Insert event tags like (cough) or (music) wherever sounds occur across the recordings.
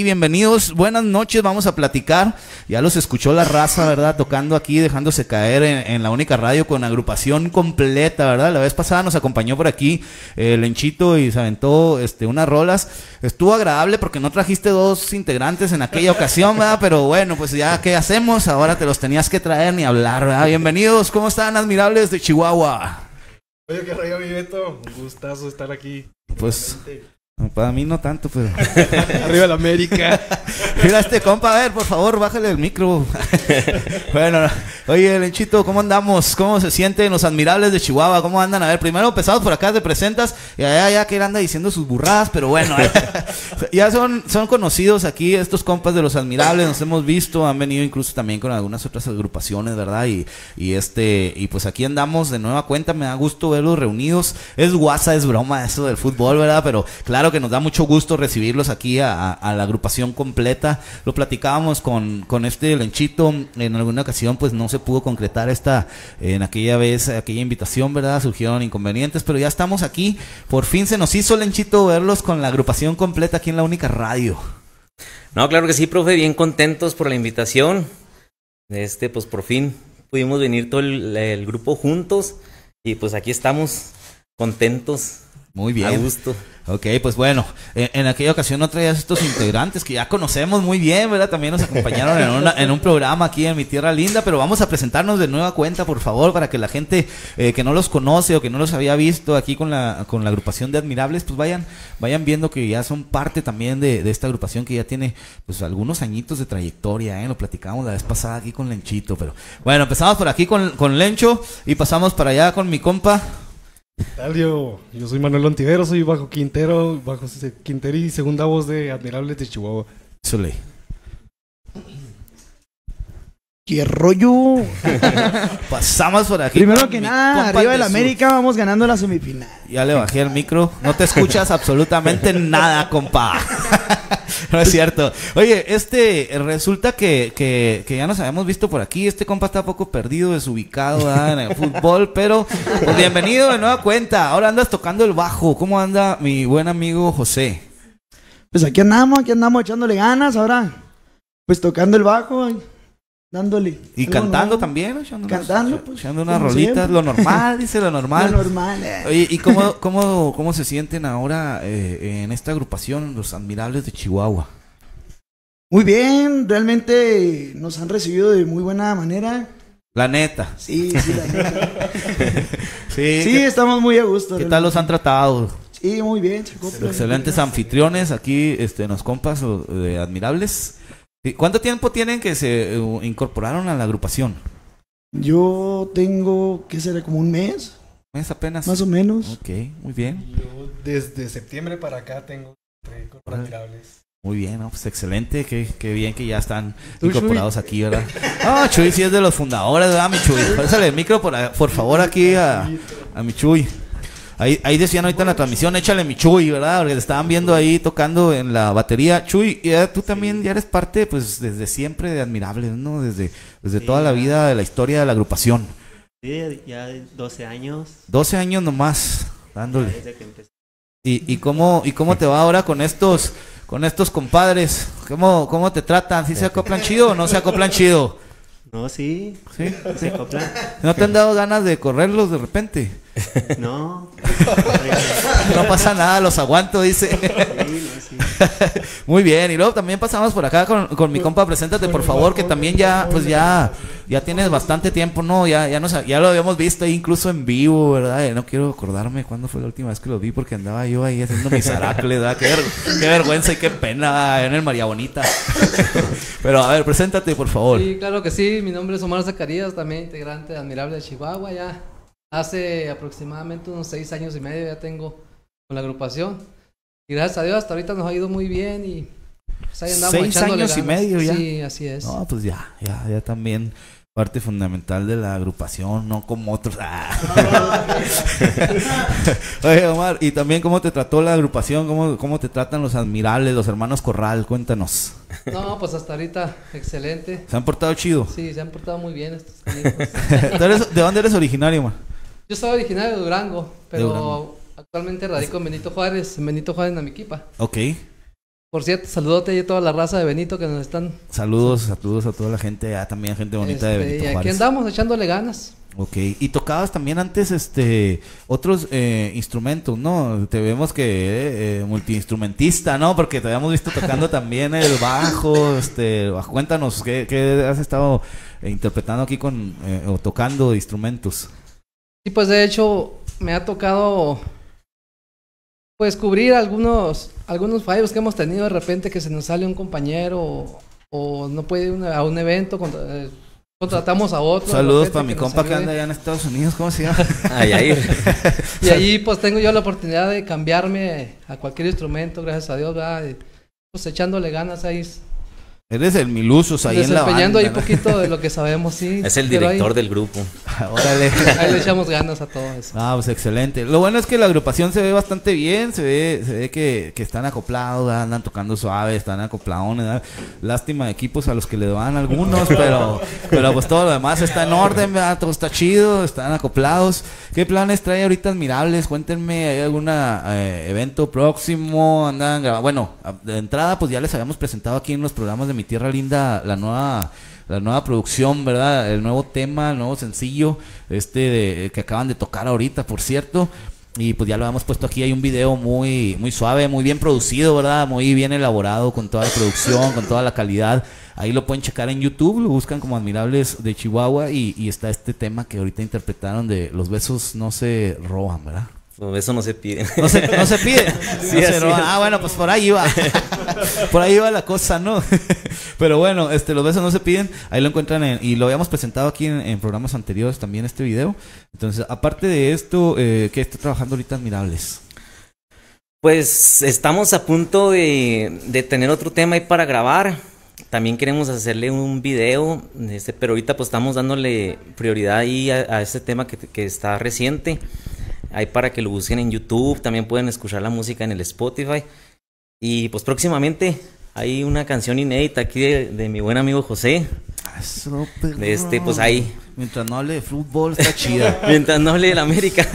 Y bienvenidos, buenas noches, vamos a platicar. Ya los escuchó la raza, ¿verdad? Tocando aquí, dejándose caer en, la única radio con agrupación completa, ¿verdad? La vez pasada nos acompañó por aquí el eh, Lenchito y se aventó este, unas rolas. Estuvo agradable porque no trajiste dos integrantes en aquella ocasión, ¿verdad? Pero bueno, pues ya, ¿qué hacemos? Ahora te los tenías que traer ni hablar, ¿verdad? Bienvenidos, ¿cómo están, admirables de Chihuahua? Oye, qué rayo, mi Beto. Un gustazo estar aquí. Pues. Para mí no tanto, pero. (laughs) Arriba la América. (laughs) Mira este compa, a ver, por favor, bájale el micro. (laughs) bueno, oye, Lenchito, ¿cómo andamos? ¿Cómo se sienten los admirables de Chihuahua? ¿Cómo andan? A ver, primero empezamos por acá, te presentas. Y allá, ya que él anda diciendo sus burradas, pero bueno, ya son, son conocidos aquí estos compas de los admirables, nos hemos visto, han venido incluso también con algunas otras agrupaciones, ¿verdad? Y, y este, y pues aquí andamos de nueva cuenta, me da gusto verlos reunidos. Es guasa, es broma eso del fútbol, ¿verdad? Pero claro que nos da mucho gusto recibirlos aquí a, la agrupación completa. Lo platicábamos con, con este Lenchito. En alguna ocasión, pues no se pudo concretar esta, en aquella vez, aquella invitación, ¿verdad? Surgieron inconvenientes, pero ya estamos aquí. Por fin se nos hizo, Lenchito, verlos con la agrupación completa aquí en la única radio. No, claro que sí, profe, bien contentos por la invitación. Este, pues por fin pudimos venir todo el, el grupo juntos y pues aquí estamos contentos. Muy bien. A gusto. Ok, pues bueno, en, aquella ocasión no traías estos integrantes que ya conocemos muy bien, ¿verdad? También nos acompañaron en, un programa aquí en Mi Tierra Linda, pero vamos a presentarnos de nueva cuenta, por favor, para que la gente eh, que no los conoce o que no los había visto aquí con la, con la agrupación de admirables, pues vayan, vayan viendo que ya son parte también de, esta agrupación que ya tiene pues algunos añitos de trayectoria, ¿eh? Lo platicamos la vez pasada aquí con Lenchito, pero bueno, empezamos por aquí con, con Lencho y pasamos para allá con mi compa. Yo, yo soy Manuel Ontivero, soy bajo Quintero, bajo Quintero y segunda voz de Admirables de Chihuahua. Sole. ¡Qué rollo! (laughs) Pasamos por aquí. Primero que nada, arriba del América vamos ganando la semifinal. Ya le bajé el micro. No te escuchas absolutamente nada, compa. (laughs) no es cierto. Oye, este, resulta que, que, que, ya nos habíamos visto por aquí. Este compa está poco perdido, desubicado en el (laughs) fútbol, pero pues, bienvenido de nueva cuenta. Ahora andas tocando el bajo. ¿Cómo anda mi buen amigo José? Pues aquí andamos, aquí andamos echándole ganas ahora. Pues tocando el bajo dándole. Y cantando también, echando cantando, pues, echando unas rolitas, lo normal, dice lo (laughs) normal. Lo normal. Eh. Oye, ¿y cómo, cómo, cómo se sienten ahora eh, en esta agrupación, los admirables de Chihuahua? Muy bien, realmente nos han recibido de muy buena manera. La neta. Sí, sí, la neta. (laughs) sí, sí estamos muy a gusto. ¿Qué tal los han tratado? Sí, muy bien. Excelentes anfitriones aquí, este, nos compas de admirables. ¿Cuánto tiempo tienen que se uh, incorporaron a la agrupación? Yo tengo, ¿qué será? ¿Como un mes? ¿Un mes apenas? Más o menos. Ok, muy bien. Yo desde septiembre para acá tengo tres admirables. Muy bien, pues excelente, qué, qué, bien que ya están incorporados aquí, ¿verdad? (laughs) Ah, Chuy sí es de los fundadores, ¿verdad, mi Chuy? (laughs) Pásale el micro, por, por favor, aquí a, a mi Chuy. Ahí, ahí decían ahorita en la transmisión, échale mi Chuy, ¿verdad? Porque te estaban viendo ahí tocando en la batería. Chuy, ya, tú también ya eres parte, pues, desde siempre de Admirables, ¿no? Desde, desde toda la vida de la historia de la agrupación. Sí, ya 12 años. 12 años nomás, dándole. ¿Y, y, cómo, ¿Y cómo te va ahora con estos, con estos compadres? ¿Cómo, cómo te tratan? ¿Sí se acoplan chido o no se acoplan chido? No, sí. ¿Sí? Se acoplan. ¿No te han dado ganas de correrlos de repente? No. no pasa nada, los aguanto, dice. (laughs) Muy bien, y luego también pasamos por acá con, mi compa, preséntate por favor, que también ya, pues ya, ya tienes bastante tiempo, ¿no? Ya, ya, nos, ya lo habíamos visto ahí incluso en vivo, ¿verdad? no quiero acordarme cuándo fue la última vez que lo vi, porque andaba yo ahí haciendo mis aracles, ¿verdad? Qué, qué, vergüenza y qué pena en el María Bonita. (laughs) Pero a ver, preséntate por favor. Sí, claro que sí, mi nombre es Omar Zacarías, también integrante de Admirable de Chihuahua, ya Hace aproximadamente unos seis años y medio ya tengo con la agrupación. Y gracias a Dios hasta ahorita nos ha ido muy bien y pues ahí andamos Seis años y medio ya. Sí, así es. No, pues ya, ya, ya también parte fundamental de la agrupación, no como otros. Ah. (laughs) Oye, Omar, y también cómo te trató la agrupación, cómo, cómo te tratan los admirables, los hermanos Corral, cuéntanos. No, pues hasta ahorita, excelente. ¿Se han portado chido? Sí, se han portado muy bien estos (laughs) ¿De dónde eres originario, Omar? Yo soy originario de Durango, pero actualmente radico en Benito Juárez, en Benito Juárez, Namiquipa. Ok. Por cierto, saludote a toda la raza de Benito que nos están. Saludos, saludos a toda la gente, ah, también gente bonita de este, Benito y aquí Juárez. andamos echándole ganas. Ok, y tocabas también antes este otros eh, instrumentos, ¿no? Te vemos que eh, eh, multiinstrumentista, ¿no? Porque te habíamos visto tocando (laughs) también el bajo, este, bajo. cuéntanos, ¿qué, qué has estado interpretando aquí con, eh, o tocando instrumentos? Y pues de hecho me ha tocado pues cubrir algunos algunos fallos que hemos tenido de repente que se nos sale un compañero o, o no puede ir a un evento contra- eh, contratamos a otro Saludos para mi compa que anda allá en Estados Unidos, ¿cómo se llama? (laughs) Ay, ay. y ahí pues tengo yo la oportunidad de cambiarme a cualquier instrumento gracias a Dios ¿verdad? Y, pues echándole ganas ahí Eres el Milusos ahí en la desempeñando banda. ahí poquito de lo que (laughs) sabemos sí Es el ahí- director del grupo. (laughs) ahí le echamos ganas a todo eso Ah, pues excelente. Lo bueno es que la agrupación se ve bastante bien, se ve, se ve que, que están acoplados, andan tocando suave, están acoplados. Lástima de equipos a los que le dan algunos, (laughs) pero, pero pues todo lo demás está en orden, ¿verdad? todo está chido, están acoplados. ¿Qué planes trae ahorita admirables? Cuéntenme, ¿hay algún evento próximo? Andan grabando. Bueno, de entrada, pues ya les habíamos presentado aquí en los programas de Mi Tierra Linda la nueva la nueva producción, ¿verdad? El nuevo tema, el nuevo sencillo, este de- que acaban de tocar ahorita, por cierto. Y pues ya lo hemos puesto aquí, hay un video muy, muy suave, muy bien producido, ¿verdad? Muy bien elaborado, con toda la producción, con toda la calidad. Ahí lo pueden checar en YouTube, lo buscan como Admirables de Chihuahua y, y está este tema que ahorita interpretaron de Los besos no se roban, ¿verdad? Pues Eso no se pide. No se, no se pide. (laughs) Sí, No se así roban. es. Ah, bueno, pues por ahí iba. (laughs) por ahí iba la cosa, ¿no? (laughs) Pero bueno, este, los besos no se piden. Ahí lo encuentran en- y lo habíamos presentado aquí en, programas anteriores también este video. Entonces, aparte de esto, eh, ¿qué está trabajando ahorita Admirables? Pues estamos a punto de, de tener otro tema ahí para grabar. También queremos hacerle un video, este, pero ahorita pues estamos dándole prioridad ahí a, a este tema que, que está reciente. Ahí para que lo busquen en YouTube, también pueden escuchar la música en el Spotify. Y pues próximamente hay una canción inédita aquí de, de mi buen amigo José. Eso, De este, pues ahí. Mientras no hable de fútbol, está chida. (laughs) Mientras no hable de la América.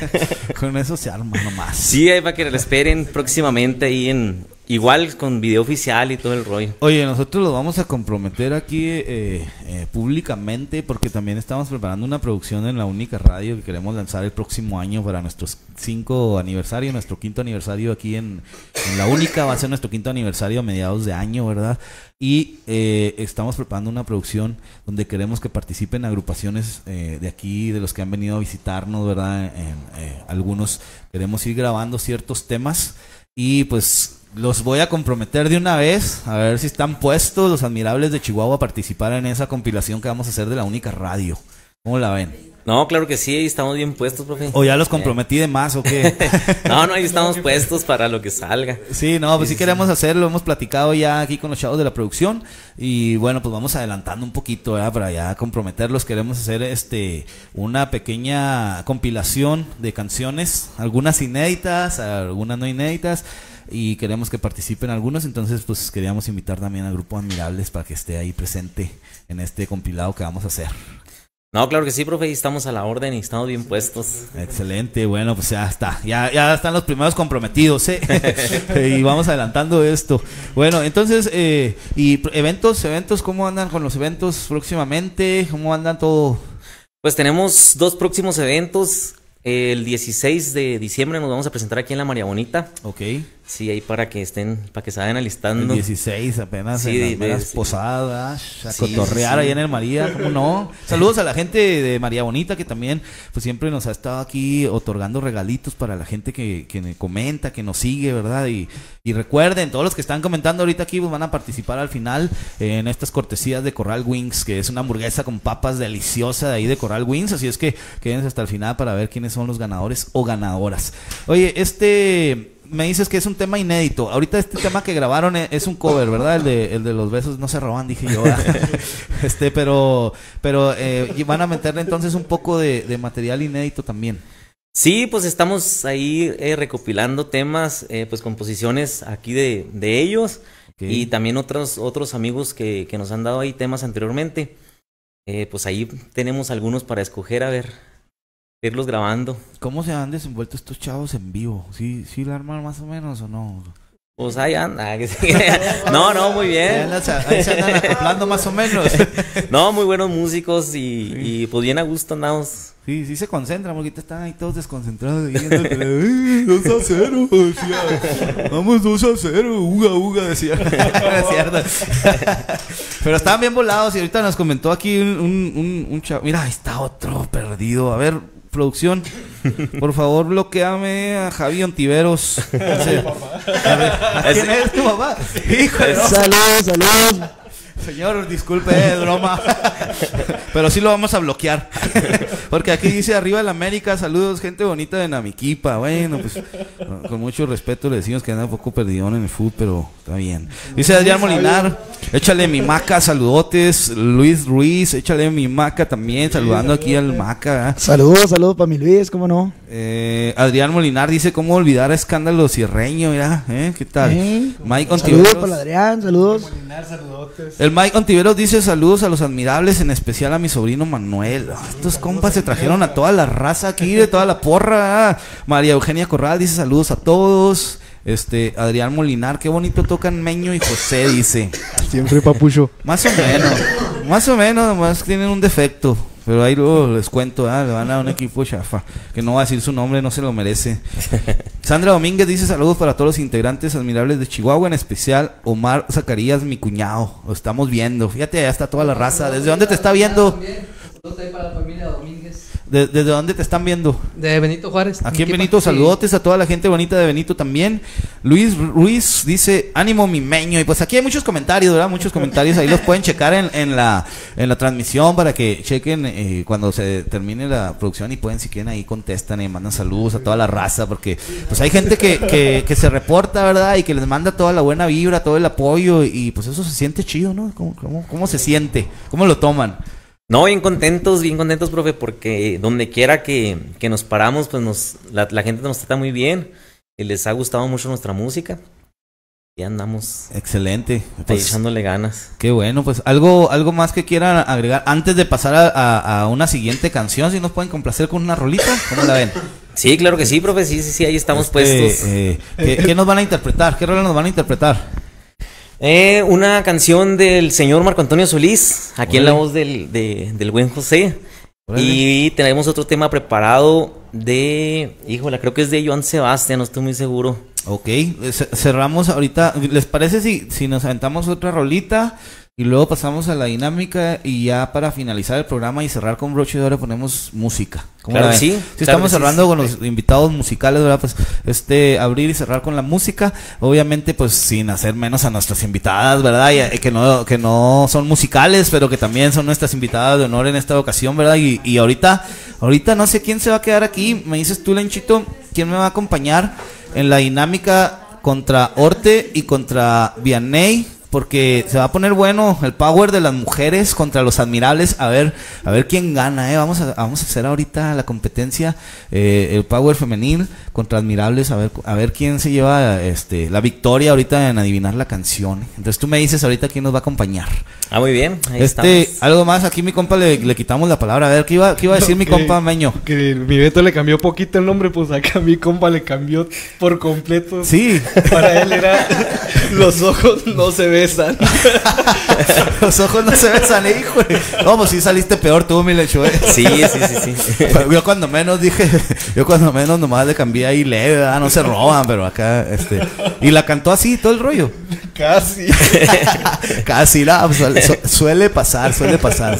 (laughs) Con eso se arma nomás. sí, ahí para que lo esperen próximamente ahí en... Igual con video oficial y todo el rollo. Oye, nosotros lo vamos a comprometer aquí eh, eh, públicamente porque también estamos preparando una producción en la única radio que queremos lanzar el próximo año para nuestro cinco aniversario, nuestro quinto aniversario aquí en, la única, va a ser nuestro quinto aniversario a mediados de año, ¿verdad? Y eh, estamos preparando una producción donde queremos que participen agrupaciones eh, de aquí, de los que han venido a visitarnos, ¿verdad? En, eh, algunos queremos ir grabando ciertos temas y pues los voy a comprometer de una vez, a ver si están puestos los admirables de Chihuahua a participar en esa compilación que vamos a hacer de la única radio. ¿Cómo la ven? No, claro que sí, ahí estamos bien puestos, profe. ¿O ya los comprometí de más o qué? (laughs) No, no, ahí estamos (laughs) puestos para lo que salga. Sí, no, pues sí, Sí, sí, queremos hacerlo, hemos platicado ya aquí con los chavos de la producción y bueno, pues vamos adelantando un poquito, ¿verdad? Para ya comprometerlos, queremos hacer este una pequeña compilación de canciones, algunas inéditas, algunas no inéditas y queremos que participen algunos, entonces pues queríamos invitar también al grupo Admirables para que esté ahí presente en este compilado que vamos a hacer. No, claro que sí, profe, y estamos a la orden y estamos bien puestos. Excelente, bueno, pues ya está, ya, ya están los primeros comprometidos, ¿eh? (laughs) (laughs) y vamos adelantando esto. Bueno, entonces, eh, y eventos, eventos, ¿cómo andan con los eventos próximamente? ¿Cómo andan todo? Pues tenemos dos próximos eventos. El 16 de diciembre nos vamos a presentar aquí en la María Bonita. Ok, Sí, ahí para que estén, para que se vayan el alistando. 16 apenas Sí, en las de- sí. posadas, a Sí, cotorrear ahí en el María, ¿cómo no? (laughs) Saludos a la gente de María Bonita que también pues siempre nos ha estado aquí otorgando regalitos para la gente que, que me comenta, que nos sigue, ¿verdad? Y, y recuerden, todos los que están comentando ahorita aquí pues van a participar al final en estas cortesías de Corral Wings, que es una hamburguesa con papas deliciosa de ahí de Corral Wings, así es que quédense hasta el final para ver quiénes son los ganadores o ganadoras. Oye, este me dices que es un tema inédito. Ahorita este tema que grabaron e- es un cover, ¿verdad? El de, el de los besos no se roban, dije yo. ¿verdad? (laughs) este, pero, pero eh, y van a meterle entonces un poco de, de material inédito también. Sí, pues estamos ahí eh, recopilando temas, eh, pues composiciones aquí de, de ellos y también otros, otros amigos que, que nos han dado ahí temas anteriormente. Eh, pues ahí tenemos algunos para escoger, a ver, irlos grabando. ¿Cómo se han desenvuelto estos chavos en vivo? ¿Sí, sí la arman más o menos o no? Pues ahí anda. que sí. (laughs) No, no, muy bien. ahí se andan acoplando más o menos. (laughs) No, muy buenos músicos y, y pues bien a gusto andamos. Sí, sí se concentran, porque ahorita están ahí todos desconcentrados. Viendo. "Ay, 2 a 0, decía. Vamos 2 a 0, uga, uga, decía. (laughs) Pero estaban bien volados y ahorita nos comentó aquí un, un, un, un chavo. Mira, ahí está otro perdido. A ver, producción, por favor, bloqueame a Javi Ontiveros. (laughs) A ver, ¿a quién es tu papá? Híjole, no. Saludos, saludos. Señor, disculpe, es broma. (laughs) Pero sí lo vamos a bloquear. Porque aquí dice arriba el América, saludos, gente bonita de Namiquipa. Bueno, pues con mucho respeto le decimos que anda un poco perdido en el fútbol, pero está bien. Dice Adrián Molinar, échale mi maca, saludotes. Luis Ruiz, échale mi maca también, saludando aquí al maca. ¿eh? Saludos, saludos para mi Luis, ¿cómo no? Eh, Adrián Molinar dice, ¿cómo olvidar a Escándalo Cierreño? Mira, ¿eh? ¿qué tal? ¿Eh? Mike Saludos Ontiveros. para el Adrián, saludos. El Mike Ontiveros dice saludos a los admirables, en especial a mi sobrino Manuel. Ah, Estos compas se trajeron a toda la raza aquí, de toda la porra. María Eugenia Corral dice saludos a todos. Este, Adrián Molinar, qué bonito tocan Meño y José, dice. Siempre papucho. Más o menos, más o menos, nomás tienen un defecto. Pero ahí luego les cuento, ah, le van a un equipo chafa. Que no va a decir su nombre, no se lo merece. (laughs) Sandra Domínguez dice saludos para todos los integrantes admirables de Chihuahua, en especial Omar Zacarías, mi cuñado. Lo estamos viendo. Fíjate, ya está toda la raza. ¿Desde dónde te está viendo? Para la familia Domínguez. De- ¿Desde dónde te están viendo? De Benito Juárez. Aquí en. Benito, saludotes a toda la gente bonita de Benito también. Luis Ruiz dice, ánimo mi meño. Y pues aquí hay muchos comentarios, ¿verdad? Muchos comentarios. Ahí los pueden checar en, en la, en la transmisión para que chequen eh, cuando se termine la producción y pueden, si quieren, ahí contestan y mandan saludos a toda la raza. Porque pues hay gente que, que, que se reporta, ¿verdad? Y que les manda toda la buena vibra, todo el apoyo. Y pues eso se siente chido, ¿no? ¿Cómo, cómo, cómo se siente? ¿Cómo lo toman? No, bien contentos, bien contentos, profe, porque donde quiera que, que nos paramos, pues nos, la, la gente nos trata muy bien. Y les ha gustado mucho nuestra música. Y andamos Excelente. Pues, echándole ganas. Qué bueno, pues algo, algo más que quieran agregar antes de pasar a, a- a una siguiente canción, si nos pueden complacer con una rolita, ¿cómo la ven? Sí, claro que sí, profe, sí, sí, sí, ahí estamos Este, puestos. eh, ¿qué, qué nos van a interpretar? ¿Qué rola nos van a interpretar? Eh, una canción del señor Marco Antonio Solís, aquí en la Órale. voz del, de- del buen José. Órale. Y tenemos otro tema preparado de, híjole, creo que es de Joan Sebastián, no estoy muy seguro. Ok, ce- cerramos ahorita. ¿Les parece si, si nos aventamos otra rolita y luego pasamos a la dinámica y ya para finalizar el programa y cerrar con broche de oro ponemos música? ¿Cómo Claro sí, Si claro estamos sí, cerrando sí. con los invitados musicales, ¿verdad? Pues este abrir y cerrar con la música, obviamente pues sin hacer menos a nuestras invitadas, ¿verdad? Y, eh, que no que no son musicales, pero que también son nuestras invitadas de honor en esta ocasión, ¿verdad? Y, y ahorita ahorita no sé quién se va a quedar aquí, me dices tú, Lenchito, quién me va a acompañar en la dinámica contra Orte y contra Vianney. Porque se va a poner bueno el power de las mujeres contra los admirables. A ver, a ver quién gana, ¿eh? Vamos a, vamos a hacer ahorita la competencia. eh, el power femenil contra admirables. A ver, a ver quién se lleva este, la victoria ahorita en adivinar la canción. Entonces tú me dices ahorita quién nos va a acompañar. Ah, muy bien, ahí este, estamos. algo más, aquí mi compa le, le quitamos la palabra. A ver, ¿qué iba, qué iba a decir mi que- compa Meño? Que mi Beto le cambió poquito el nombre, pues acá mi compa le cambió por completo. Sí, Para él era los ojos no se besan. (laughs) los ojos no se besan, eh, hijo. No, pues sí saliste peor tú, mi lecho, eh. Sí, sí, sí, sí. Pero Yo cuando menos dije, yo cuando menos nomás le cambié ahí leve, ¿verdad? no se roban, pero acá, este, y la cantó así todo el rollo. Casi. (laughs) Casi, la, suele, su- suele pasar, suele pasar.